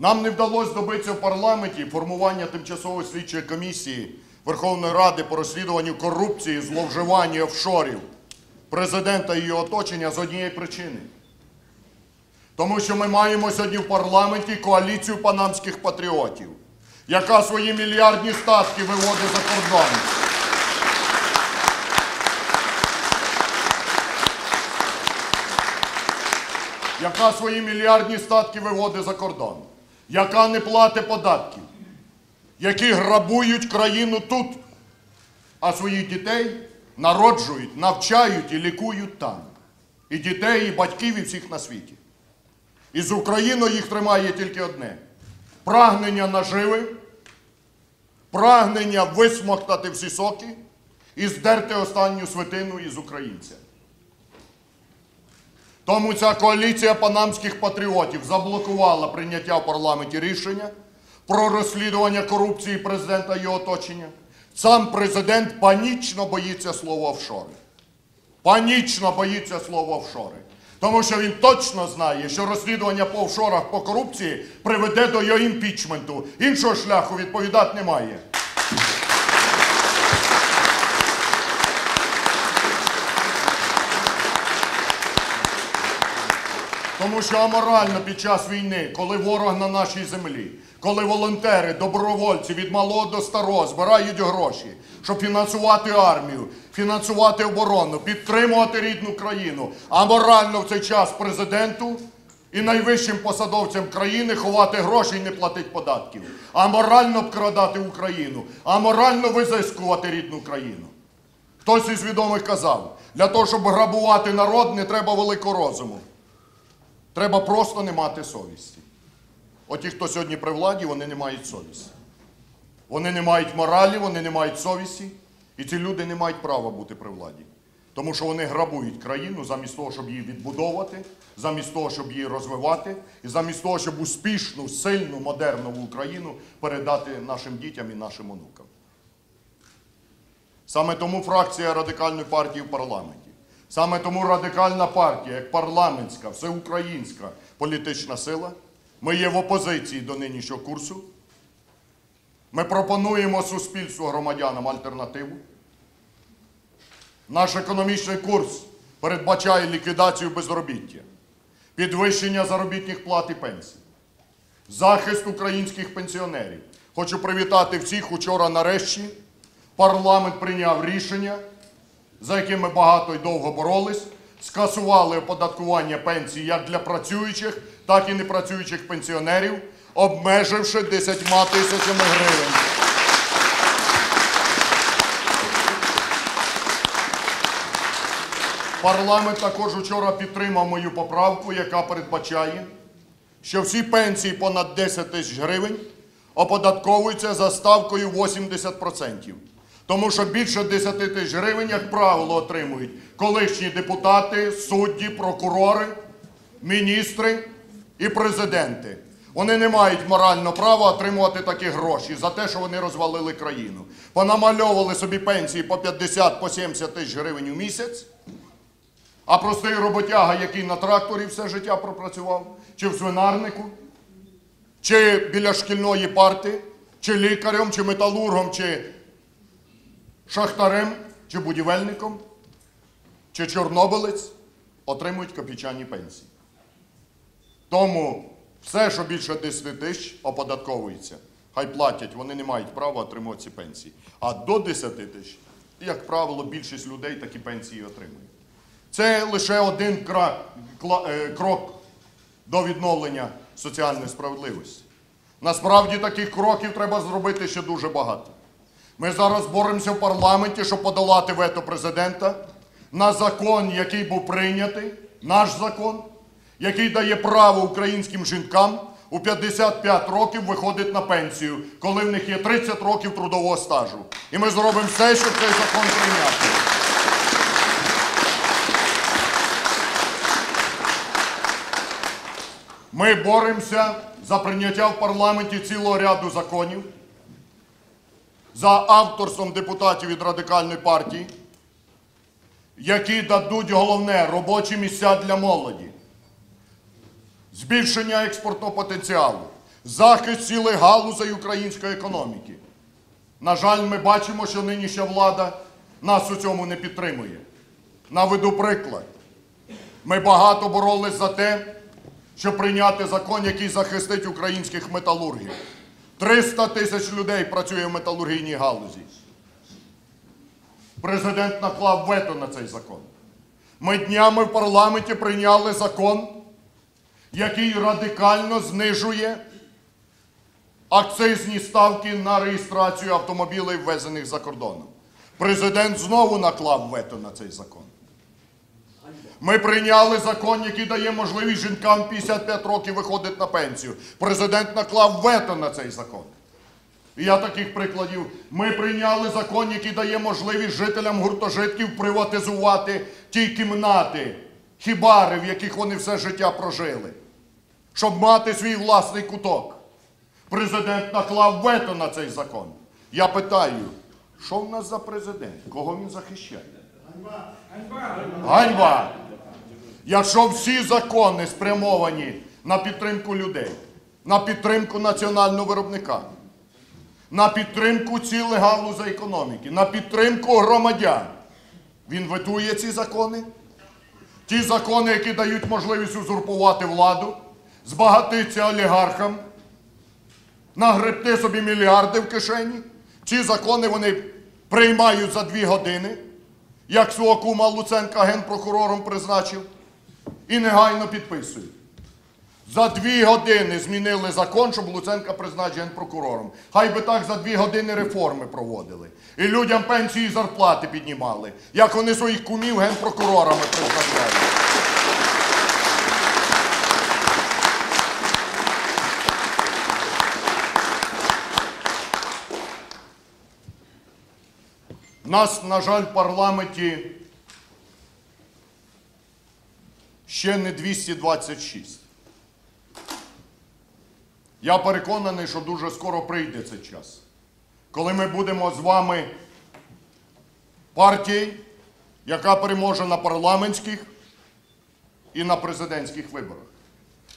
Нам не вдалося добитися в парламенті формування тимчасової слідчої комісії Верховної Ради по розслідуванню корупції, зловживання офшорів президента і його оточення з однієї причини. Тому що ми маємо сьогодні в парламенті коаліцію панамських патріотів, яка свої мільярдні статки виводить за кордон. яка свої мільярдні статки виводить за кордон, яка не платить податків, які грабують країну тут, а своїх дітей народжують, навчають і лікують там. І дітей, і батьків, і всіх на світі. І з Україною їх тримає тільки одне: прагнення наживи, прагнення висмоктати всі соки і здерти останню свитину із українця. Тому ця коаліція панамських патріотів заблокувала прийняття в парламенті рішення про розслідування корупції президента і його оточення. Сам президент панічно боїться слова офшори. Панічно боїться слова офшори. Тому що він точно знає, що розслідування по офшорах по корупції приведе до його імпічменту. Іншого шляху відповідати немає. Тому що аморально під час війни, коли ворог на нашій землі, коли волонтери, добровольці від малого до старого збирають гроші, щоб фінансувати армію, фінансувати оборону, підтримувати рідну країну, аморально в цей час президенту і найвищим посадовцям країни ховати гроші і не платити податків, аморально обкрадати Україну, аморально визискувати рідну країну. Хтось із відомих казав, для того, щоб грабувати народ, не треба великого розуму. Треба просто не мати совісті. От ті, хто сьогодні при владі, вони не мають совісті. Вони не мають моралі, вони не мають совісті, і ці люди не мають права бути при владі. Тому що вони грабують країну замість того, щоб її відбудовувати, замість того, щоб її розвивати, і замість того, щоб успішну, сильну, модерну Україну передати нашим дітям і нашим онукам. Саме тому фракція радикальної партії в парламенті. Саме тому радикальна партія, як парламентська, всеукраїнська політична сила, ми є в опозиції до нинішнього курсу. Ми пропонуємо суспільству громадянам альтернативу. Наш економічний курс передбачає ліквідацію безробіття, підвищення заробітних плат і пенсій, захист українських пенсіонерів. Хочу привітати всіх. Учора нарешті парламент прийняв рішення за якими багато і довго боролись, скасували оподаткування пенсій як для працюючих, так і непрацюючих пенсіонерів, обмеживши 10 тисячами гривень. Парламент також вчора підтримав мою поправку, яка передбачає, що всі пенсії понад 10 тисяч гривень оподатковуються за ставкою 80%. Тому що більше 10 тисяч гривень, як правило, отримують колишні депутати, судді, прокурори, міністри і президенти. Вони не мають морального права отримувати такі гроші за те, що вони розвалили країну. Понамальовували собі пенсії по 50 по 70 тисяч гривень у місяць, а простий роботяга, який на тракторі все життя пропрацював, чи в свинарнику, чи біля шкільної парти, чи лікарем, чи металургом, чи шахтарем чи будівельником, чи чорнобилець отримують копійчані пенсії. Тому все, що більше 10 тисяч, оподатковується. Хай платять, вони не мають права отримувати ці пенсії. А до 10 тисяч, як правило, більшість людей такі пенсії отримує. Це лише один крок, крок до відновлення соціальної справедливості. Насправді таких кроків треба зробити ще дуже багато. Ми зараз боремося в парламенті, щоб подолати вето президента на закон, який був прийнятий, наш закон, який дає право українським жінкам у 55 років виходити на пенсію, коли в них є 30 років трудового стажу. І ми зробимо все, щоб цей закон прийняти. Ми боремося за прийняття в парламенті цілого ряду законів за авторством депутатів від радикальної партії, які дадуть головне робочі місця для молоді, збільшення експортного потенціалу, захист цілих галузей української економіки. На жаль, ми бачимо, що нинішня влада нас у цьому не підтримує. Наведу приклад. Ми багато боролись за те, щоб прийняти закон, який захистить українських металургів. 300 тисяч людей працює в металургійній галузі. Президент наклав вето на цей закон. Ми днями в парламенті прийняли закон, який радикально знижує акцизні ставки на реєстрацію автомобілів, ввезених за кордоном. Президент знову наклав вето на цей закон. Ми прийняли закон, який дає можливість жінкам 55 років виходити на пенсію. Президент наклав вето на цей закон. І я таких прикладів. Ми прийняли закон, який дає можливість жителям гуртожитків приватизувати ті кімнати, хібари, в яких вони все життя прожили, щоб мати свій власний куток. Президент наклав вето на цей закон. Я питаю, що в нас за президент? Кого він захищає? Ганьба! Якщо всі закони спрямовані на підтримку людей, на підтримку національного виробника, на підтримку цілих галузей економіки, на підтримку громадян, він ветує ці закони. Ті закони, які дають можливість узурпувати владу, збагатитися олігархам, нагребти собі мільярди в кишені. Ці закони вони приймають за дві години, як свого кума Луценка генпрокурором призначив, і негайно підписують. За дві години змінили закон, щоб Луценка призначив генпрокурором. Хай би так за дві години реформи проводили. І людям пенсії і зарплати піднімали, як вони своїх кумів генпрокурорами призначають. Нас, на жаль, в парламенті ще не 226. Я переконаний, що дуже скоро прийде цей час, коли ми будемо з вами партією, яка переможе на парламентських і на президентських виборах.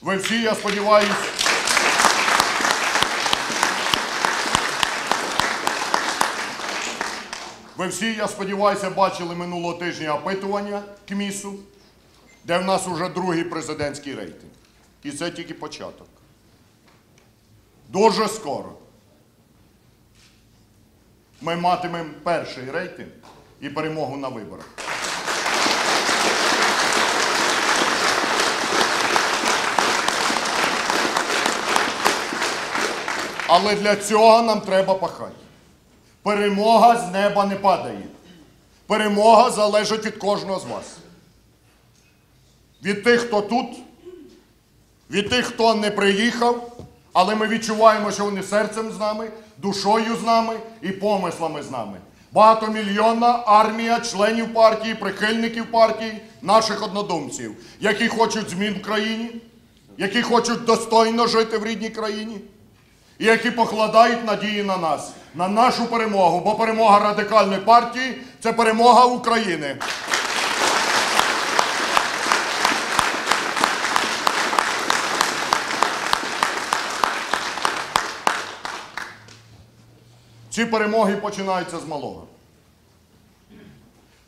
Ви всі, я сподіваюся, ви всі, я сподіваюся, бачили минулого тижня опитування КМІСу, де в нас уже другий президентський рейтинг. І це тільки початок. Дуже скоро ми матимемо перший рейтинг і перемогу на виборах. Але для цього нам треба пахати. Перемога з неба не падає. Перемога залежить від кожного з вас. Від тих, хто тут, від тих, хто не приїхав, але ми відчуваємо, що вони серцем з нами, душою з нами і помислами з нами. Багатомільйонна армія членів партії, прихильників партії, наших однодумців, які хочуть змін в країні, які хочуть достойно жити в рідній країні, і які покладають надії на нас, на нашу перемогу, бо перемога радикальної партії це перемога України. Ці перемоги починаються з малого.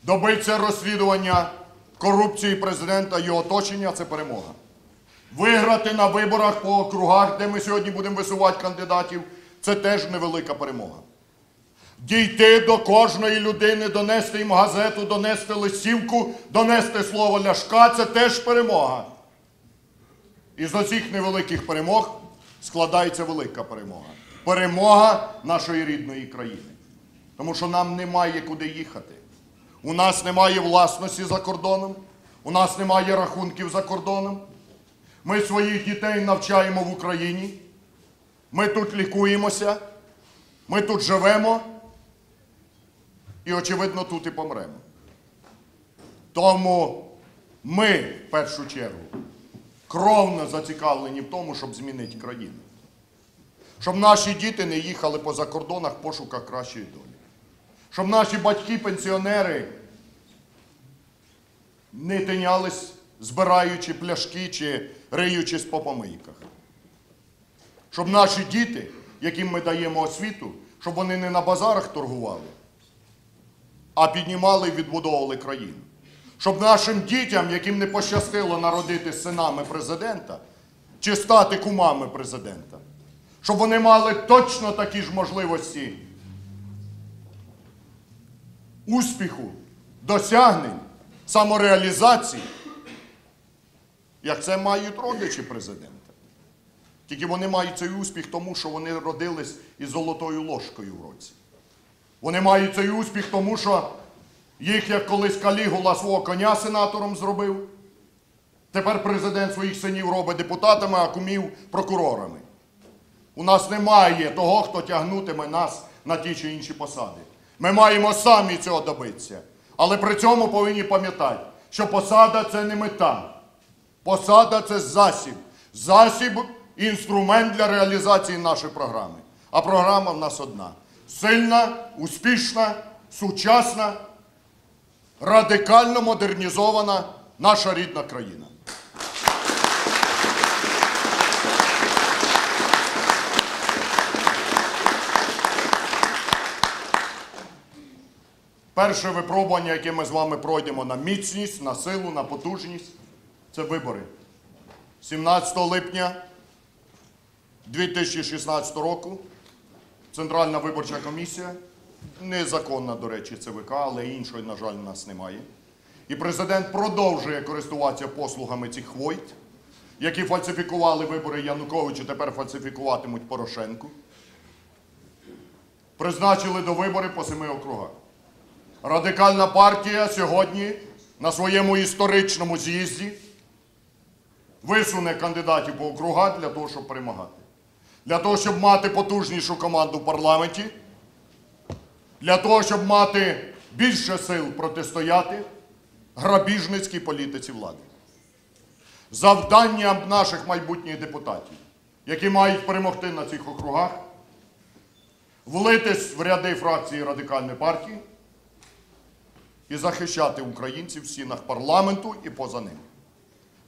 Добиться розслідування корупції президента і його оточення це перемога. Виграти на виборах по округах, де ми сьогодні будемо висувати кандидатів, це теж невелика перемога. Дійти до кожної людини, донести їм газету, донести листівку, донести слово ляшка це теж перемога. І з оцих невеликих перемог складається велика перемога. Перемога нашої рідної країни. Тому що нам немає куди їхати. У нас немає власності за кордоном, у нас немає рахунків за кордоном. Ми своїх дітей навчаємо в Україні. Ми тут лікуємося, ми тут живемо і, очевидно, тут і помремо. Тому ми, в першу чергу, кровно зацікавлені в тому, щоб змінити країну. Щоб наші діти не їхали по закордонах в пошуках кращої долі. Щоб наші батьки, пенсіонери не тинялись, збираючи пляшки чи риючись по помийках. Щоб наші діти, яким ми даємо освіту, щоб вони не на базарах торгували, а піднімали і відбудовували країну. Щоб нашим дітям, яким не пощастило народити синами президента, чи стати кумами президента, щоб вони мали точно такі ж можливості успіху, досягнень, самореалізації, як це мають родичі президента. Тільки вони мають цей успіх тому, що вони родились із золотою ложкою в році. Вони мають цей успіх тому, що їх, як колись Калігула свого коня сенатором зробив, тепер президент своїх синів робить депутатами, а кумів прокурорами. У нас немає того, хто тягнутиме нас на ті чи інші посади. Ми маємо самі цього добитися. Але при цьому повинні пам'ятати, що посада це не мета. Посада це засіб. Засіб інструмент для реалізації нашої програми. А програма в нас одна: сильна, успішна, сучасна, радикально модернізована наша рідна країна. Перше випробування, яке ми з вами пройдемо на міцність, на силу, на потужність, це вибори. 17 липня 2016 року Центральна виборча комісія, незаконна, до речі, ЦВК, але іншої, на жаль, у нас немає. І президент продовжує користуватися послугами цих хвойт, які фальсифікували вибори Януковича, тепер фальсифікуватимуть Порошенку. Призначили до виборів по семи округах. Радикальна партія сьогодні на своєму історичному з'їзді висуне кандидатів по округах для того, щоб перемагати. Для того, щоб мати потужнішу команду в парламенті, для того, щоб мати більше сил протистояти грабіжницькій політиці влади. Завданням наших майбутніх депутатів, які мають перемогти на цих округах, влитись в ряди фракції радикальної партії і захищати українців в стінах парламенту і поза ним.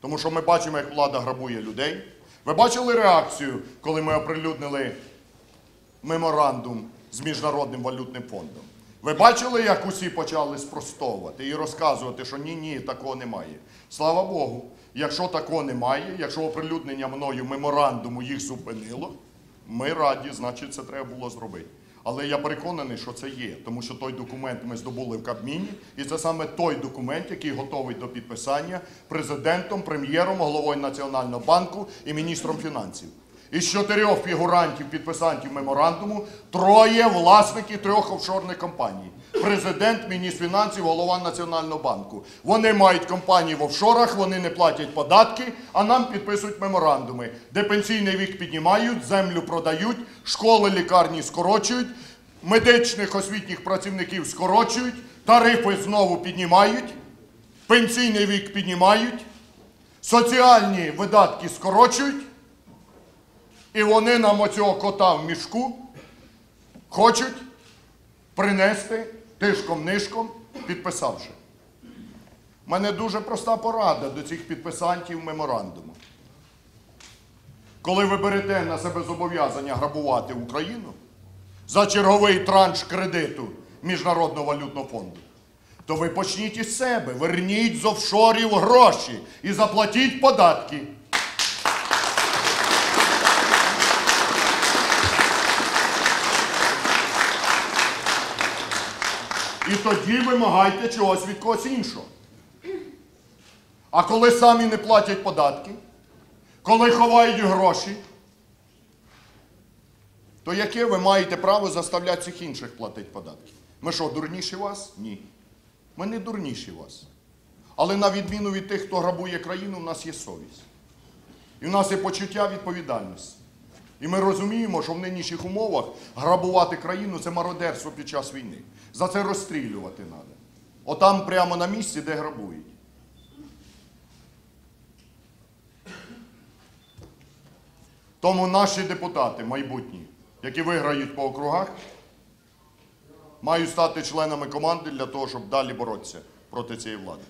Тому що ми бачимо, як влада грабує людей. Ви бачили реакцію, коли ми оприлюднили меморандум з Міжнародним валютним фондом? Ви бачили, як усі почали спростовувати і розказувати, що ні, ні, такого немає. Слава Богу, якщо такого немає, якщо оприлюднення мною меморандуму їх зупинило, ми раді, значить, це треба було зробити. Але я переконаний, що це є, тому що той документ ми здобули в Кабміні, і це саме той документ, який готовий до підписання президентом, прем'єром, головою Національного банку і міністром фінансів. Із чотирьох фігурантів, підписантів меморандуму, троє власники трьох офшорних компаній. Президент, міністр фінансів, голова Національного банку. Вони мають компанії в офшорах, вони не платять податки, а нам підписують меморандуми, де пенсійний вік піднімають, землю продають, школи, лікарні скорочують, медичних освітніх працівників скорочують, тарифи знову піднімають, пенсійний вік піднімають, соціальні видатки скорочують. І вони нам оцього кота в мішку хочуть принести тишком-нишком, підписавши. У мене дуже проста порада до цих підписантів меморандуму. Коли ви берете на себе зобов'язання грабувати Україну за черговий транш кредиту Міжнародного валютного фонду, то ви почніть із себе, верніть з офшорів гроші і заплатіть податки. І тоді вимагайте чогось від когось іншого. А коли самі не платять податки, коли ховають гроші, то яке ви маєте право заставляти всіх інших платити податки? Ми що, дурніші вас? Ні. Ми не дурніші вас. Але на відміну від тих, хто грабує країну, у нас є совість. І в нас є почуття відповідальності. І ми розуміємо, що в нинішніх умовах грабувати країну це мародерство під час війни. За це розстрілювати треба. Отам прямо на місці, де грабують. Тому наші депутати майбутні, які виграють по округах, мають стати членами команди для того, щоб далі боротися проти цієї влади.